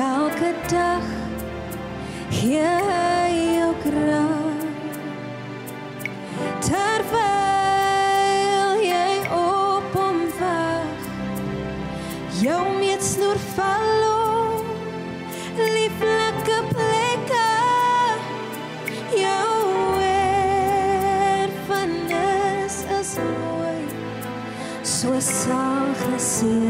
elke dag gee hy jou krag. Terwyl jy op hom wag, jou meetsnoer val om, lieflike plekke, jou erfenis is mooi, so sal gesien.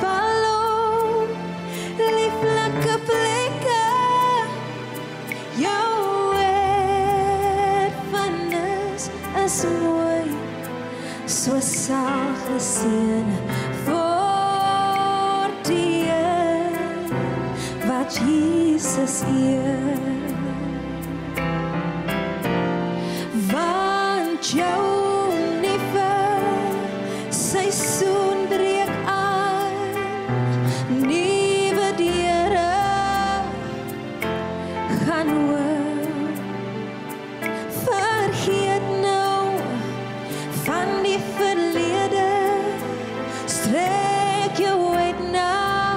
val op lieflike plekke. Jou erfenis is mooi, so sal geseën word die wat Jesus eer. Gaan oop. Vergeet nou van die verlede. Strek jou uit na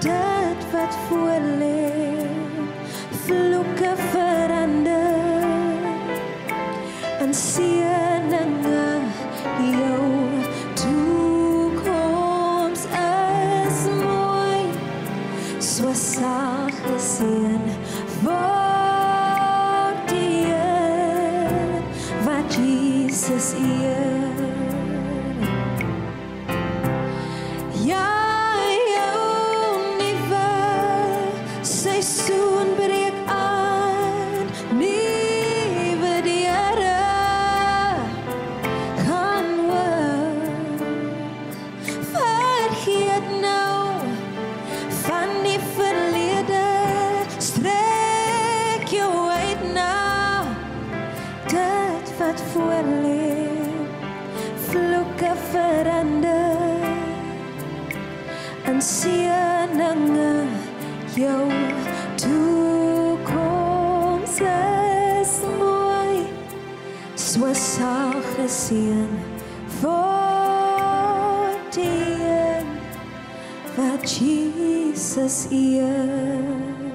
dit wat voor lê. Vloeke verander en seëninge sal geseën word die een wat Jesus eer seëninge jou toekoms is mooi. So sal geseën word die wat Jesus eer